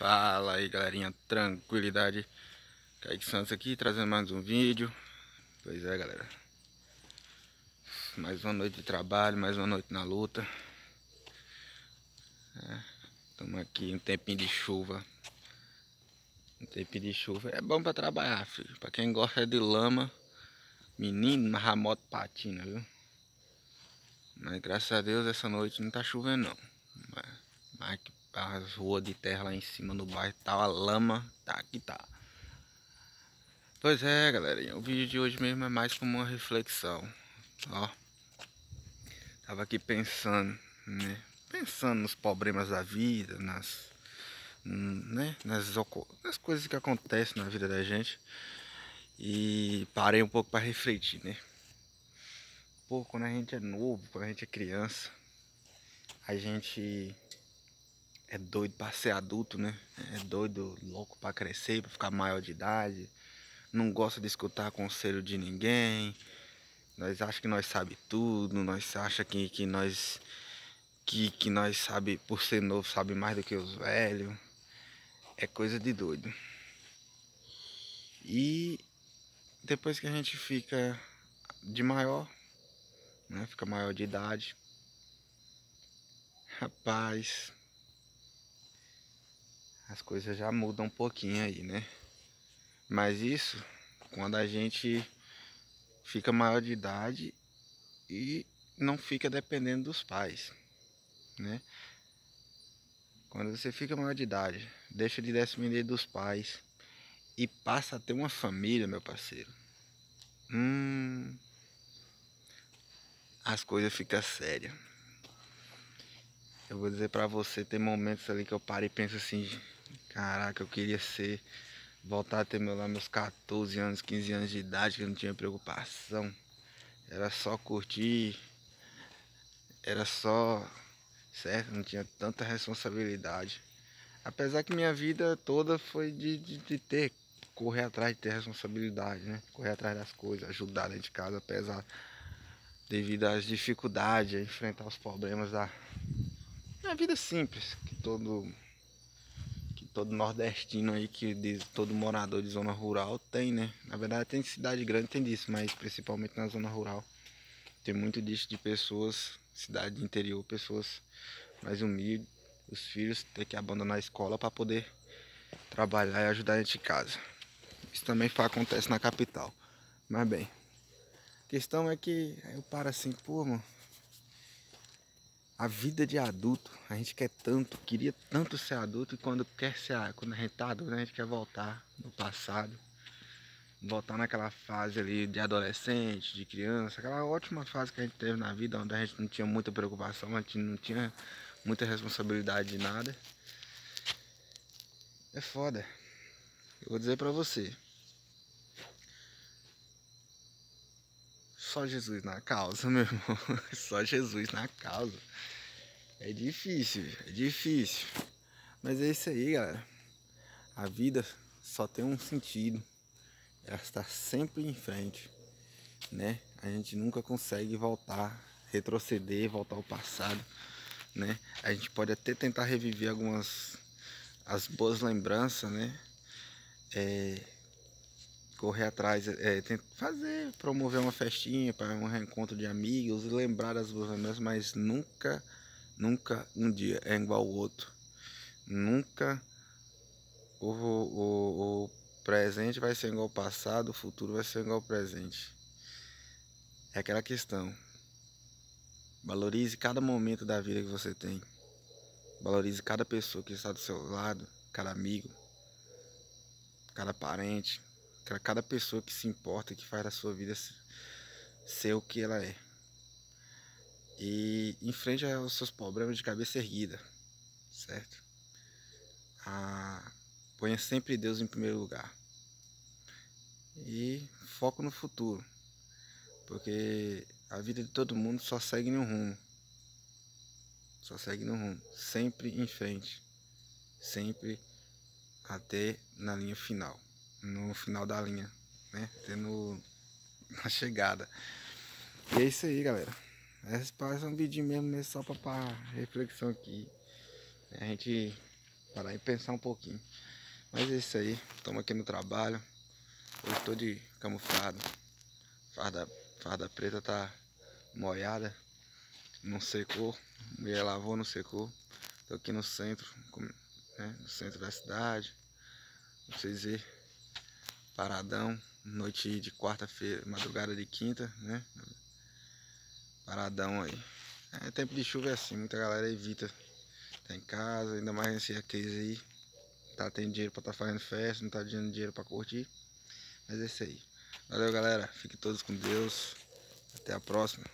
Fala aí galerinha, tranquilidade. Kaique Santos aqui, trazendo mais um vídeo. Pois é galera. Mais uma noite de trabalho, mais uma noite na luta. Estamos é, aqui um tempinho de chuva. Um tempinho de chuva. É bom pra trabalhar, filho. Pra quem gosta de lama Menino, mas a moto patina, viu? Mas graças a Deus essa noite não tá chovendo não. Mas, mas as ruas de terra lá em cima no bairro tá a lama, tá que tá. Pois é, galerinha, o vídeo de hoje mesmo é mais como uma reflexão, ó. Tava aqui pensando, né? Pensando nos problemas da vida, nas, né? nas, nas coisas que acontecem na vida da gente. E parei um pouco para refletir, né? Pô, quando a gente é novo, quando a gente é criança, a gente é doido para ser adulto, né? É doido, louco para crescer, para ficar maior de idade. Não gosta de escutar conselho de ninguém. Nós acha que nós sabe tudo, nós acha que, que nós que, que nós sabe, por ser novo, sabe mais do que os velhos. É coisa de doido. E depois que a gente fica de maior, né? Fica maior de idade. Rapaz, as coisas já mudam um pouquinho aí, né? Mas isso quando a gente fica maior de idade e não fica dependendo dos pais, né? Quando você fica maior de idade, deixa de depender dos pais e passa a ter uma família, meu parceiro. Hum, as coisas ficam sérias. Eu vou dizer para você, tem momentos ali que eu paro e penso assim, Caraca, eu queria ser. Voltar a ter meu, lá meus 14 anos, 15 anos de idade, que eu não tinha preocupação. Era só curtir. Era só. Certo? Não tinha tanta responsabilidade. Apesar que minha vida toda foi de, de, de ter. Correr atrás de ter responsabilidade, né? Correr atrás das coisas, ajudar dentro de casa, apesar. Devido às dificuldades, enfrentar os problemas da. Minha vida simples, que todo todo nordestino aí que diz, todo morador de zona rural tem, né? Na verdade tem cidade grande tem disso, mas principalmente na zona rural tem muito disso de pessoas, cidade de interior, pessoas mais humildes, os filhos ter que abandonar a escola para poder trabalhar e ajudar dentro de casa. Isso também acontece na capital. Mas bem, a questão é que eu paro assim, pô, mano, a vida de adulto, a gente quer tanto, queria tanto ser adulto e quando quer ser, quando a gente tá adulto, a gente quer voltar no passado. Voltar naquela fase ali de adolescente, de criança, aquela ótima fase que a gente teve na vida, onde a gente não tinha muita preocupação, a gente não tinha muita responsabilidade de nada. É foda. Eu vou dizer pra você. Só Jesus na causa, meu irmão. Só Jesus na causa. É difícil, é difícil. Mas é isso aí, galera. A vida só tem um sentido. Ela está sempre em frente, né? A gente nunca consegue voltar, retroceder, voltar ao passado, né? A gente pode até tentar reviver algumas as boas lembranças, né? É, correr atrás, é, fazer, promover uma festinha para um reencontro de amigos, lembrar das boas lembranças, mas nunca, nunca um dia é igual ao outro. Nunca o, o, o presente vai ser igual ao passado, o futuro vai ser igual ao presente. É aquela questão. Valorize cada momento da vida que você tem. Valorize cada pessoa que está do seu lado, cada amigo, cada parente, cada pessoa que se importa, que faz da sua vida ser o que ela é. E enfrente os seus problemas de cabeça erguida, certo? Ah, ponha sempre Deus em primeiro lugar. E foco no futuro. Porque a vida de todo mundo só segue no rumo. Só segue no rumo. Sempre em frente. Sempre até na linha final no final da linha, né? Tendo na chegada. E é isso aí, galera. Esse parece um vídeo mesmo, mesmo só para reflexão aqui. A gente parar e pensar um pouquinho. Mas é isso aí, estamos aqui no trabalho. Hoje estou de camuflado. Farda, farda preta tá molhada. Não secou. Mulher lavou, não secou. Tô aqui no centro, né, no centro da cidade. Pra vocês verem. Paradão. Noite de quarta-feira, madrugada de quinta, né? Paradão aí. É, tempo de chuva é assim, muita galera evita tá em casa, ainda mais nesse crise aí. Tá tendo dinheiro pra tá fazendo festa, não tá tendo dinheiro pra curtir. Mas é isso aí. Valeu galera, fiquem todos com Deus. Até a próxima.